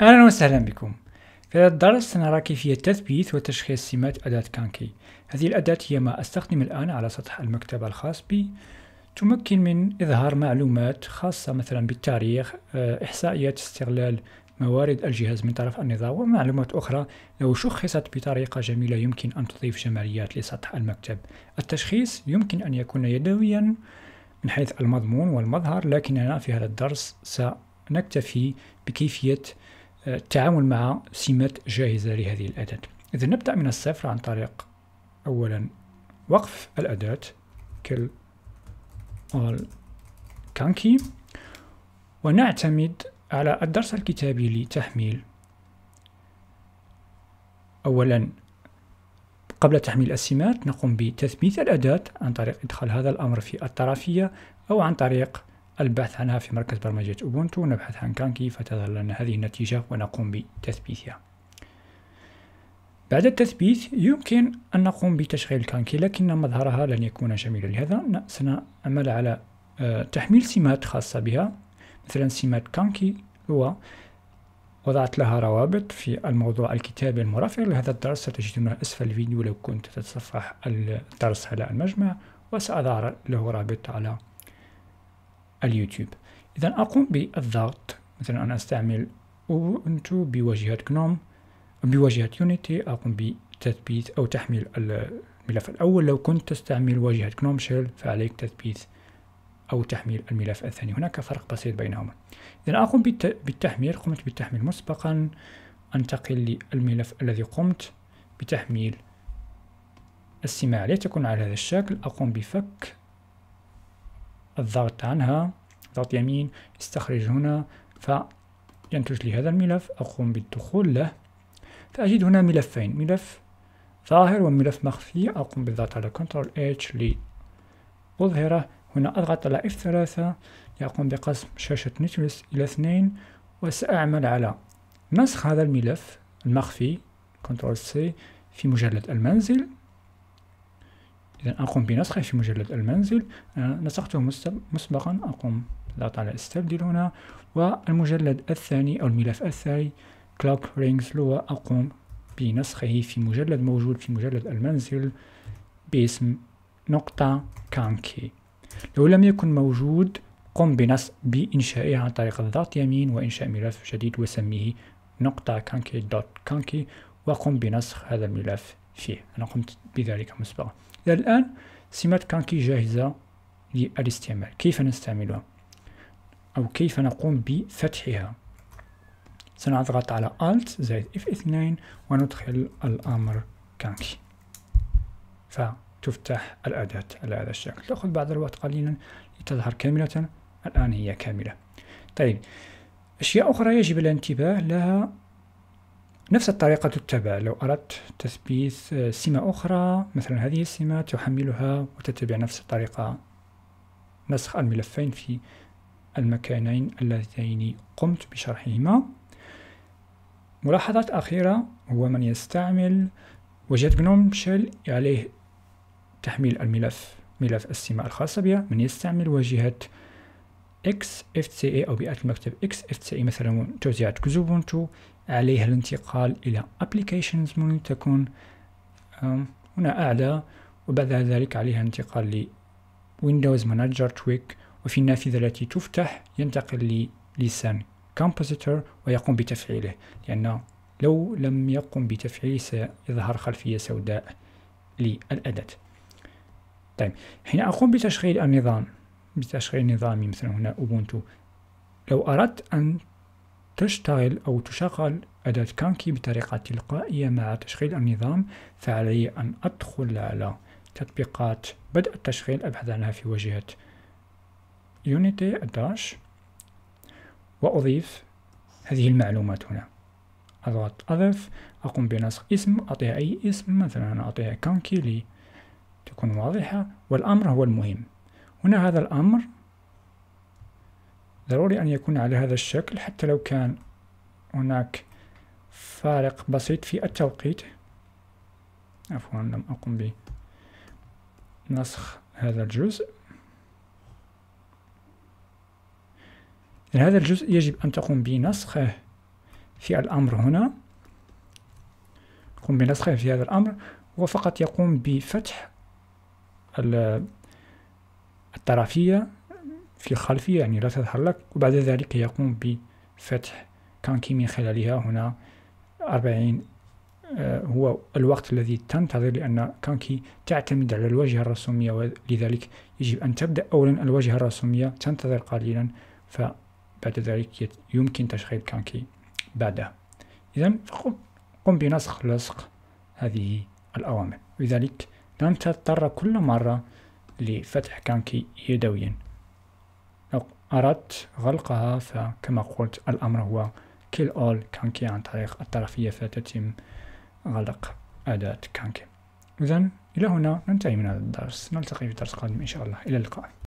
أهلا وسهلا بكم. في هذا الدرس سنرى كيفية تثبيت وتشخيص سمات أداة كانكي. هذه الأداة هي ما أستخدم الآن على سطح المكتب الخاص بي. تمكن من إظهار معلومات خاصة مثلا بالتاريخ آه، إحصائيات استغلال موارد الجهاز من طرف النظام ومعلومات أخرى لو شخصت بطريقة جميلة يمكن أن تضيف جماليات لسطح المكتب. التشخيص يمكن أن يكون يدويا من حيث المضمون والمظهر لكننا في هذا الدرس سنكتفي بكيفية التعامل مع سمات جاهزة لهذه الأداة. إذا نبدأ من الصفر عن طريق أولا وقف الأداة kill all كانكي ونعتمد على الدرس الكتابي لتحميل أولا قبل تحميل السمات نقوم بتثبيت الأداة عن طريق إدخال هذا الأمر في الطرفية أو عن طريق البحث عنها في مركز برمجة أوبونتو نبحث عن كانكي فتظهر لنا هذه النتيجة ونقوم بتثبيتها. بعد التثبيت يمكن أن نقوم بتشغيل كانكي لكن مظهرها لن يكون جميلا لهذا. سنعمل على آه، تحميل سمات خاصة بها. مثلا سمات كانكي هو وضعت لها روابط في الموضوع الكتابي المرافق لهذا الدرس ستجدونها أسفل الفيديو لو كنت تتصفح الدرس على المجمع وسأضع له رابط على اليوتيوب. إذا أقوم بالضغط. مثلا أنا أستعمل أوبنتو بواجهة جنوم بواجهة يونيتي أقوم بتثبيت أو تحميل الملف الأول. لو كنت تستعمل واجهة جنوم شيل فعليك تثبيت أو تحميل الملف الثاني. هناك فرق بسيط بينهما. إذا أقوم بالتحميل قمت بالتحميل مسبقا. أنتقل للملف الذي قمت بتحميل السماع. لتكون على هذا الشكل أقوم بفك الضغط عنها ضغط يمين استخرج هنا فينتج لي هذا الملف أقوم بالدخول له. فأجد هنا ملفين ملف ظاهر وملف مخفي أقوم بالضغط على Ctrl H لأظهره. هنا أضغط على F3 يقوم بقسم شاشة نتفلس إلى اثنين وسأعمل على نسخ هذا الملف المخفي Ctrl C في مجلد المنزل. إذا أقوم بنسخه في مجلد المنزل. نسخته مسبقا أقوم بالضغط على استبدل هنا. والمجلد الثاني أو الملف الثاني clock rings لو أقوم بنسخه في مجلد موجود في مجلد المنزل باسم نقطة كانكي. لو لم يكن موجود قم بنص بإنشائه عن طريق الضغط يمين وإنشاء ملف جديد وسميه نقطة كانكي دوت كانكي وقم بنسخ هذا الملف. فيه أنا قمت بذلك مسبقا. إذا الآن سمات كانكي جاهزة للاستعمال. كيف نستعملها؟ أو كيف نقوم بفتحها؟ سنضغط على Alt زائد F2 وندخل الأمر كانكي. فتفتح الأداة على هذا الشكل. تأخذ بعض الوقت قليلا لتظهر كاملة. الآن هي كاملة. طيب أشياء أخرى يجب الانتباه لها نفس الطريقة تتبع. لو أردت تثبيت سمة أخرى مثلا هذه السمة تحملها وتتبع نفس الطريقة. نسخ الملفين في المكانين اللذين قمت بشرحهما. ملاحظات أخيرة هو من يستعمل وجد جنوم شيل عليه تحميل الملف ملف السمة الخاصة بها. من يستعمل واجهة XFCE أو بيئة المكتب XFCE مثلا توزيعة كوزوبونتو. عليها الانتقال إلى Applications Menu تكون هنا أعلى. وبعد ذلك عليها انتقال ل Windows Manager Tweak. وفي النافذة التي تفتح ينتقل للسان Compositor ويقوم بتفعيله. لأن لو لم يقم بتفعيله سيظهر خلفية سوداء للأداة. طيب حين أقوم بتشغيل النظام. بتشغيل نظامي مثلا هنا أوبونتو لو أردت أن تشتغل أو تشغل أداة كانكي بطريقة تلقائية مع تشغيل النظام فعلي أن أدخل على تطبيقات بدء التشغيل أبحث عنها في واجهة يونيتي الداش وأضيف هذه المعلومات هنا. أضغط أضف أقوم بنسخ اسم أعطيها أي اسم مثلا أنا أعطيها كانكي لي تكون واضحة والأمر هو المهم. هنا هذا الأمر ضروري أن يكون على هذا الشكل حتى لو كان هناك فارق بسيط في التوقيت. عفوا لم أقم بنسخ هذا الجزء. هذا الجزء يجب أن تقوم بنسخه في الأمر هنا. قم بنسخه في هذا الأمر هو فقط يقوم بفتح الطرفية في الخلفية يعني لا تظهر لك وبعد ذلك يقوم بفتح كانكي من خلالها. هنا أربعين آه، هو الوقت الذي تنتظر لأن كانكي تعتمد على الواجهة الرسومية ولذلك يجب أن تبدأ. أولا الواجهة الرسومية تنتظر قليلا فبعد ذلك يمكن تشغيل كانكي بعدها. إذا قم بنسخ لصق هذه الأوامر. لذلك لن تضطر كل مرة لفتح كانكي يدويا. لو أردت غلقها فكما قلت الأمر هو kill all كانكي عن طريق الطرفية فتتم غلق أداة كانكي. إذا إلى هنا ننتهي من هذا الدرس. نلتقي في درس قادم إن شاء الله. إلى اللقاء.